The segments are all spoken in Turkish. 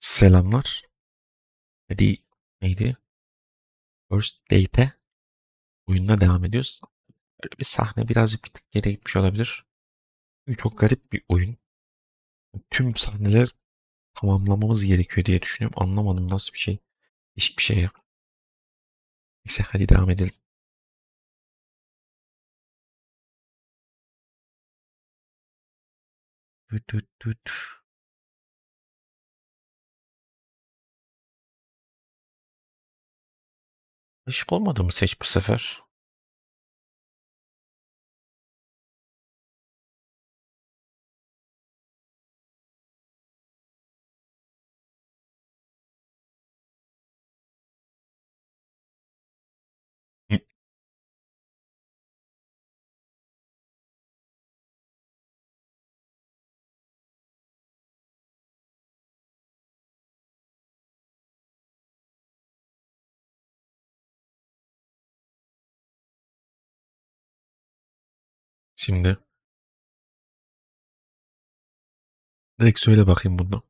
Selamlar. Hadi neydi? First Date'e oyununa devam ediyoruz. Böyle bir sahne birazcık bir tık geri gitmiş olabilir. Çok garip bir oyun. Tüm sahneler tamamlamamız gerekiyor diye düşünüyorum. Anlamadım nasıl bir şey. Hiçbir şey yok. Neyse hadi devam edelim. Tüt tüt tüt. Işık olmadı mı seç bu sefer? Şimdi direkt söyle bakayım bunu.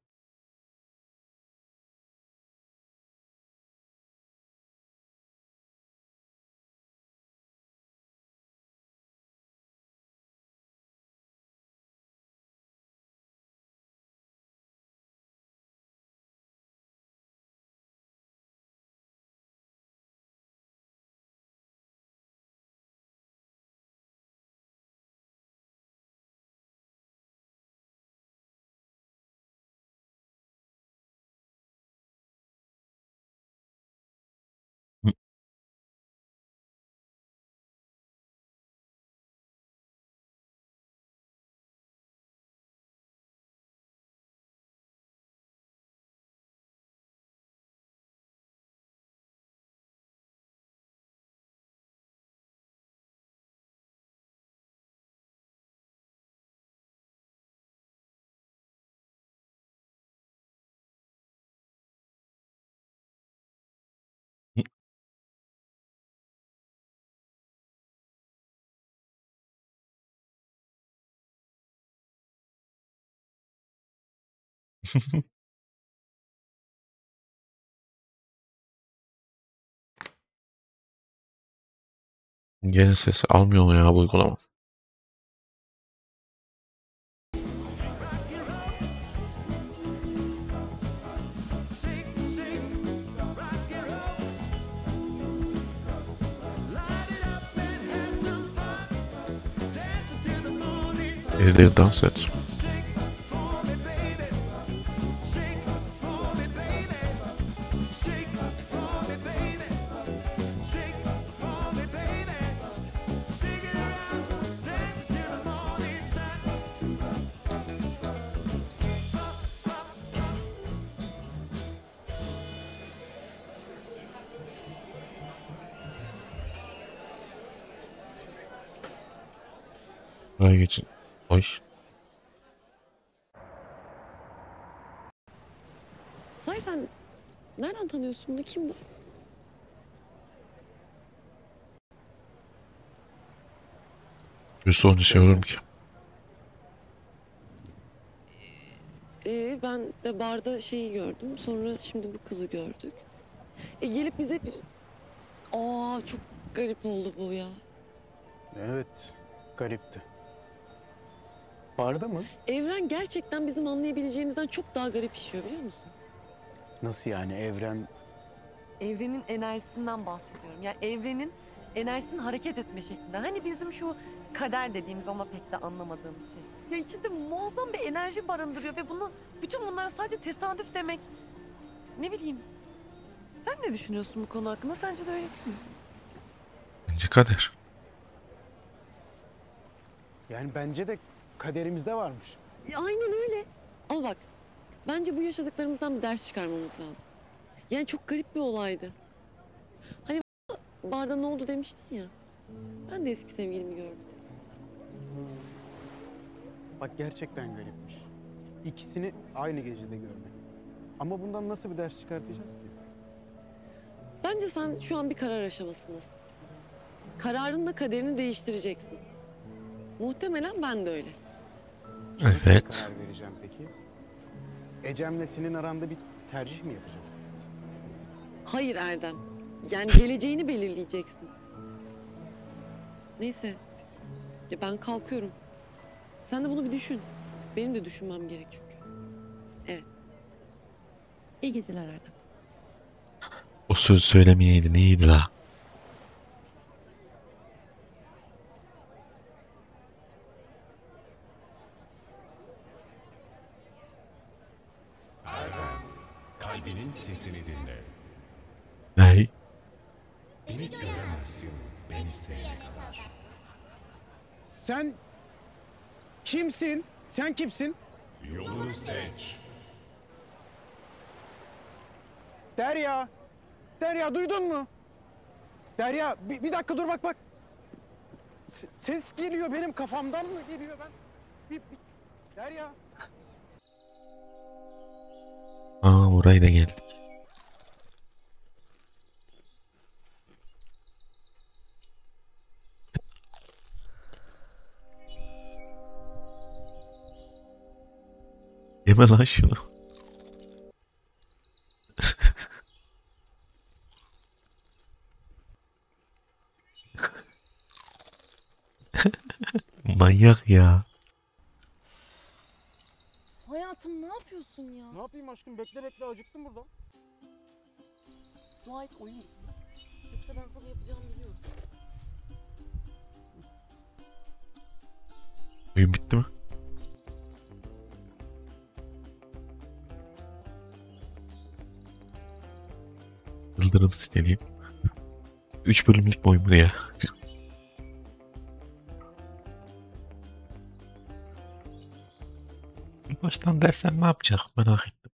Gene sesi almıyor mu ya bu uygulama? Evde dans et. Buraya geçin. Oy. Say sen nereden tanıyorsun bunu? Kim bu? Bir sonraki şey olur mu ki? Ee, ben de barda şeyi gördüm. Sonra şimdi bu kızı gördük. E gelip bize bir... Aa çok garip oldu bu ya. Evet, garipti. Barda mı? Evren gerçekten bizim anlayabileceğimizden çok daha garip işiyor biliyor musun? Nasıl yani evren? evrenin enerjisinden bahsediyorum. Yani evrenin enerjisinin hareket etme şeklinden. Hani bizim şu kader dediğimiz ama pek de anlamadığımız şey. Ya içinde muazzam bir enerji barındırıyor ve bunu bütün bunlara sadece tesadüf demek. Ne bileyim. Sen ne düşünüyorsun bu konu hakkında? Sence de öyle değil mi? Bence kader. Yani bence de kaderimizde varmış. E, aynen öyle. Ama bak bence bu yaşadıklarımızdan bir ders çıkarmamız lazım. Yani çok garip bir olaydı. Hani barda ne oldu demiştin ya. Ben de eski sevgilimi gördüm. Bak gerçekten garipmiş. İkisini aynı gecede görmek. Ama bundan nasıl bir ders çıkartacağız ki? Bence sen şu an bir karar aşamasındasın. Kararınla kaderini değiştireceksin. Muhtemelen ben de öyle. Evet. karar vereceğim peki? Ecem'le senin aranda bir tercih mi yapacak? Hayır Erdem. Yani geleceğini belirleyeceksin. Neyse. Ya ben kalkıyorum. Sen de bunu bir düşün. Benim de düşünmem gerek çünkü. İyi geceler Erdem. O söz söylemeyeydin iyiydi la. Kalbinin sesini dinle. Hey. Beni göremezsin ben isteyene kadar. Sen kimsin? Sen kimsin? Yolunu seç. Derya. Derya duydun mu? Derya bir, bir dakika dur bak bak. S- ses geliyor benim kafamdan mı geliyor ben? Bir, bir- Derya. Aa buraya da geldik. Yeme lan şunu. Manyak ya. Hayatım ne yapıyorsun ya? Ne yapayım aşkım bekle bekle acıktım burada. Dua et oyun. Yoksa ben sana yapacağımı biliyorum. Oyun bitti mi? Yıldırım siteliği. 3 bölümlük boy bu Baştan dersen ne yapacak merak ettim.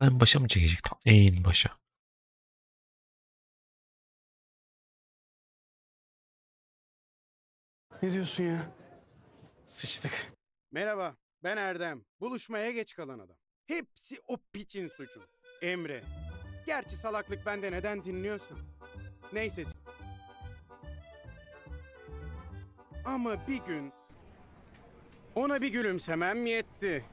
En başa mı çekecek? En başa. Ne diyorsun ya? Sıçtık. Merhaba, ben Erdem. Buluşmaya geç kalan adam. Hepsi o piçin suçu. Emre. Gerçi salaklık bende neden dinliyorsan. Neyse. Ama bir gün ona bir gülümsemem yetti.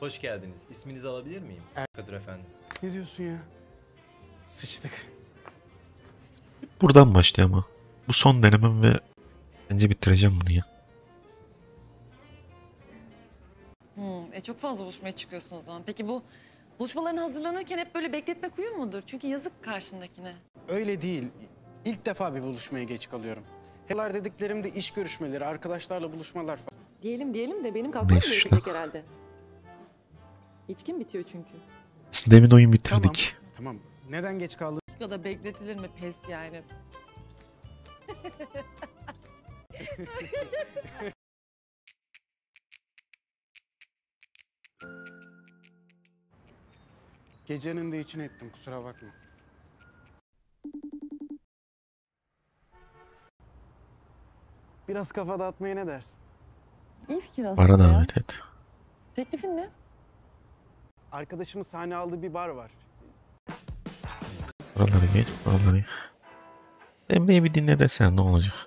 Hoş geldiniz. İsminizi alabilir miyim? Kadir efendim. Ne diyorsun ya? Sıçtık. Buradan başlıyor ama. Bu son denemem ve bence bitireceğim bunu ya. Hmm, e çok fazla buluşmaya çıkıyorsun o zaman. Peki bu buluşmaların hazırlanırken hep böyle bekletmek uyum mudur? Çünkü yazık karşındakine. Öyle değil. İlk defa bir buluşmaya geç kalıyorum. Helar dediklerimde iş görüşmeleri, arkadaşlarla buluşmalar falan. Diyelim diyelim de benim kalkmam gerekecek herhalde. İçkim bitiyor çünkü. Biz demin oyun bitirdik. Tamam. Neden geç kaldın? Bu da bekletilir mi pes yani? Gecenin de için ettim kusura bakma. Biraz kafa dağıtmaya ne dersin? İyi fikir aslında Para ya. davet et. Teklifin ne? Arkadaşımın sahne aldığı bir bar var. Buraları geç, buraları. Emre'yi bir dinle desene ne olacak?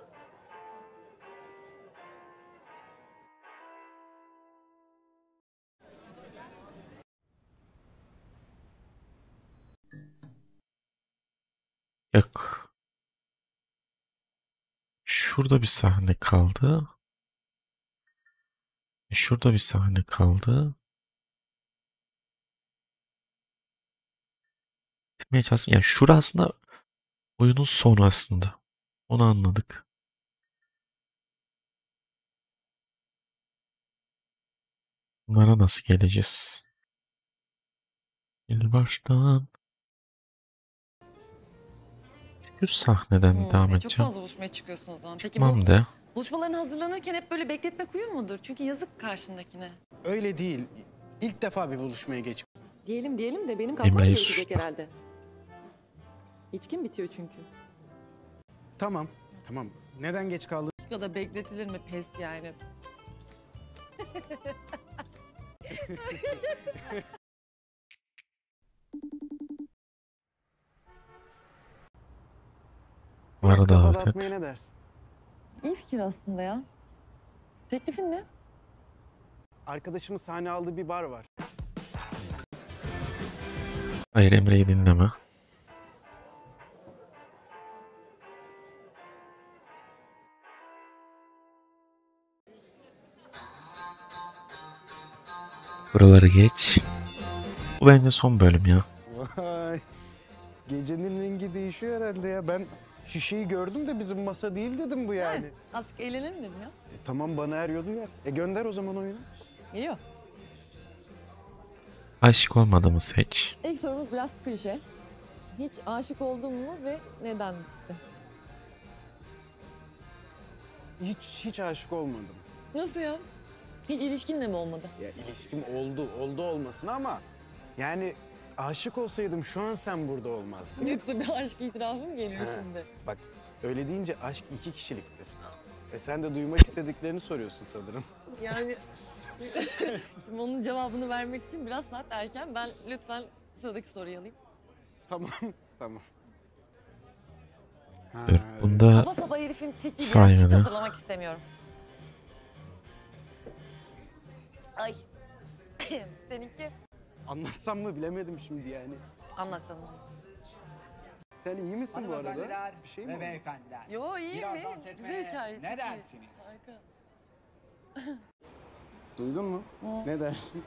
Yok. Şurada bir sahne kaldı. Şurada bir sahne kaldı. Bitirmeye çalıştım. Yani şura aslında oyunun sonu aslında. Onu anladık. Bunlara nasıl geleceğiz? Bir baştan. Şu sahneden Hmm, devam e çok edeceğim. fazla buluşmaya çıkıyorsun o zaman. Peki bu Çıkmam de. buluşmaların hazırlanırken hep böyle bekletmek uyum mudur? Çünkü yazık karşındakine. Öyle değil. İlk defa bir buluşmaya geç. Diyelim diyelim de benim kalkmam Emre'yi herhalde. İçkim bitiyor çünkü. Tamam, tamam. Neden geç kaldın? Kadar bekletilir mi pes yani? Bu arada Kafa davet et. ne dersin? İyi fikir aslında ya. Teklifin ne? Arkadaşımın sahne aldığı bir bar var. Hayır Emre'yi dinleme. Buraları geç. Bu bence son bölüm ya. Vay. Gecenin rengi değişiyor herhalde ya. Ben şişeyi gördüm de bizim masa değil dedim bu yani. Azıcık eğlenelim dedim ya. E, tamam bana eriyordu yer. E gönder o zaman oyunu. Geliyor. Aşık olmadığımı seç. İlk sorumuz biraz klişe. Hiç aşık oldun mu ve neden? Hiç hiç aşık olmadım. Nasıl ya? Hiç ilişkinle mi olmadı? Ya ilişkim oldu, oldu olmasın ama yani aşık olsaydım şu an sen burada olmazdın. Yoksa bir aşk itirafı mı geliyor He. şimdi? Bak öyle deyince aşk iki kişiliktir. E sen de duymak istediklerini soruyorsun sanırım. Yani Şimdi onun cevabını vermek için biraz saat erken. Ben lütfen sıradaki soruyu alayım. tamam, tamam. Ha, bunda Sabah sabah herifin teki diye hatırlamak istemiyorum. Ay. Seninki? Anlatsam mı bilemedim şimdi yani. Anlat canım. Sen iyi misin bu arada? Hanımefendiler Bir şey mi ve oldu? beyefendiler. Yo iyi Biraz mi? dans Güzel hikaye. ne dersiniz? Harika. Duydun mu? Ne dersin?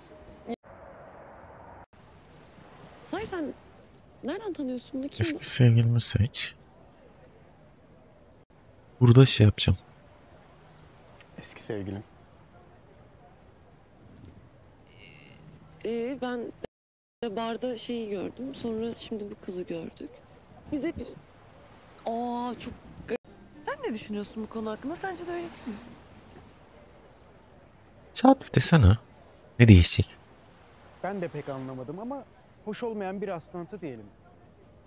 Say sen nereden tanıyorsun bunu? Kim? eski sevgilimi seç. Burada şey yapacağım. Eski sevgilim. Ee, ben de barda şeyi gördüm. Sonra şimdi bu kızı gördük. Bize bir... Aa çok Sen ne düşünüyorsun bu konu hakkında? Sence de öyle değil mi? Saat desene. Ne değişecek? Ben de pek anlamadım ama hoş olmayan bir rastlantı diyelim.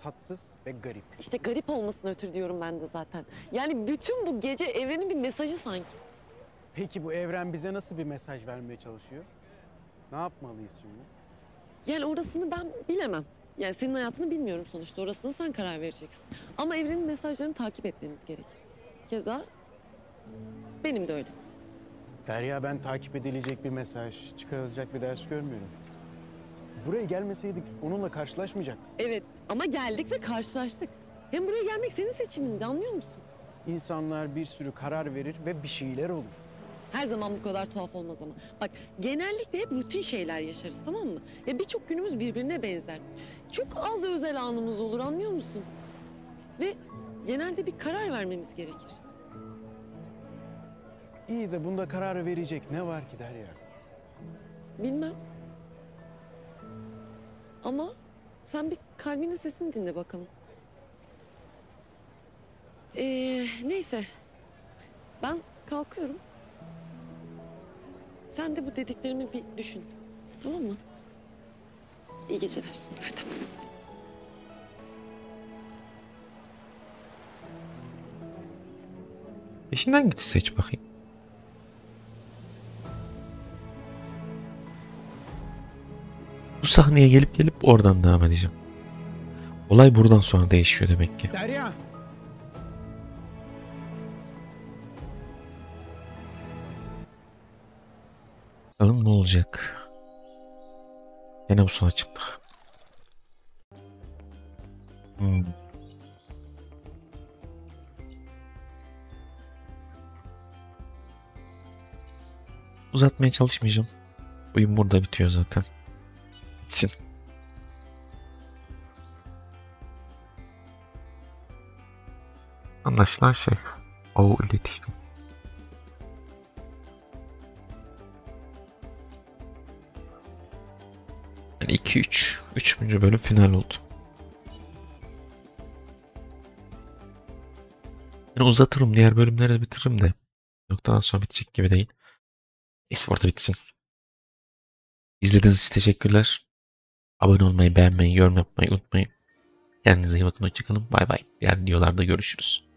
Tatsız ve garip. işte garip olmasına ötürü diyorum ben de zaten. Yani bütün bu gece evrenin bir mesajı sanki. Peki bu evren bize nasıl bir mesaj vermeye çalışıyor? Ne yapmalıyız şimdi? Yani orasını ben bilemem. Yani senin hayatını bilmiyorum sonuçta. Orasını sen karar vereceksin. Ama evrenin mesajlarını takip etmemiz gerekir. Keza benim de öyle. Derya ben takip edilecek bir mesaj, çıkarılacak bir ders görmüyorum. Buraya gelmeseydik onunla karşılaşmayacaktık. Evet ama geldik ve karşılaştık. Hem buraya gelmek senin seçimindi anlıyor musun? İnsanlar bir sürü karar verir ve bir şeyler olur. Her zaman bu kadar tuhaf olmaz ama. Bak genellikle hep rutin şeyler yaşarız tamam mı? Ya birçok günümüz birbirine benzer. Çok az özel anımız olur anlıyor musun? Ve genelde bir karar vermemiz gerekir. İyi de bunda karar verecek ne var ki Derya? Bilmem. Ama sen bir kalbinin sesini dinle bakalım. Ee, neyse. Ben kalkıyorum. Sen de bu dediklerimi bir düşün. Tamam mı? İyi geceler. Erdem. Peşinden git seç bakayım. Bu sahneye gelip gelip oradan devam edeceğim. Olay buradan sonra değişiyor demek ki. Derya! Bakalım ne olacak. Yine bu sona çıktı. Hmm. Uzatmaya çalışmayacağım. Oyun burada bitiyor zaten. Bitsin. Anlaşılan şey. O iletişim. Yani 2-3. 3. bölüm final oldu. Yani uzatırım. Diğer bölümleri de bitiririm de. Noktadan sonra bitecek gibi değil. Neyse bitsin. İzlediğiniz için teşekkürler. Abone olmayı, beğenmeyi, yorum yapmayı unutmayın. Kendinize iyi bakın. Hoşçakalın. Bay bay. Diğer videolarda görüşürüz.